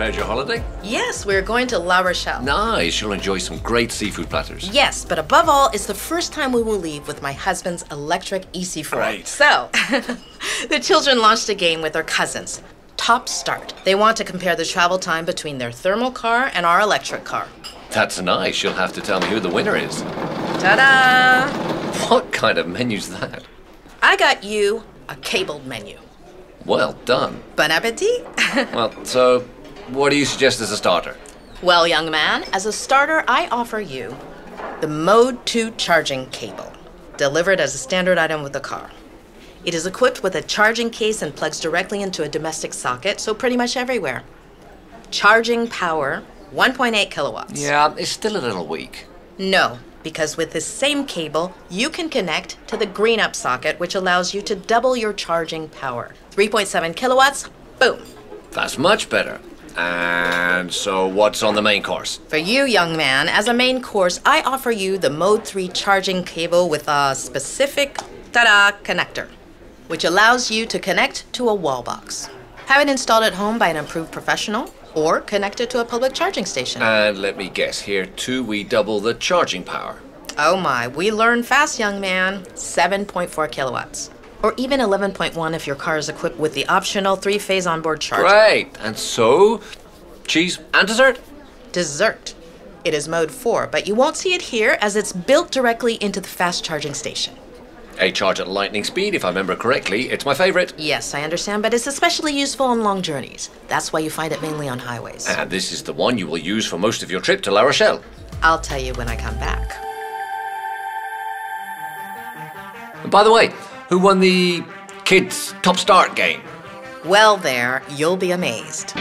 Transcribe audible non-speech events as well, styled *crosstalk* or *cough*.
Your holiday? Yes, we're going to La Rochelle. Nice. You'll enjoy some great seafood platters. Yes, but above all, it's the first time we will leave with my husband's electric ë-C4. Great. So, *laughs* the children launched a game with their cousins. Top Start. They want to compare the travel time between their thermal car and our electric car. That's nice. You'll have to tell me who the winner is. Ta da! What kind of menu's that? I got you a cabled menu. Well done. Bon appetit! *laughs* Well, so what do you suggest as a starter? well, young man, as a starter, I offer you the Mode 2 charging cable, delivered as a standard item with the car. It is equipped with a charging case and plugs directly into a domestic socket, so pretty much everywhere. Charging power 1.8 kilowatts. Yeah, it's still a little weak. No, because with this same cable, you can connect to the Green'Up socket, which allows you to double your charging power. 3.7 kilowatts, boom. That's much better. And so what's on the main course? For you, young man, as a main course, I offer you the Mode 3 charging cable with a specific ta-da connector, which allows you to connect to a wall box. Have it installed at home by an approved professional, or connect it to a public charging station. And let me guess, here too we double the charging power. oh my, we learn fast, young man. 7.4 kilowatts. Or even 11.1 if your car is equipped with the optional three-phase onboard charger. Great. And so, cheese and dessert? Dessert. It is mode 4, but you won't see it here as it's built directly into the fast charging station. A charge at lightning speed, if I remember correctly. It's my favorite. Yes, I understand, but it's especially useful on long journeys. That's why you find it mainly on highways. And this is the one you will use for most of your trip to La Rochelle. I'll tell you when I come back. And by the way, who won the kids' top start game? Well, there, you'll be amazed.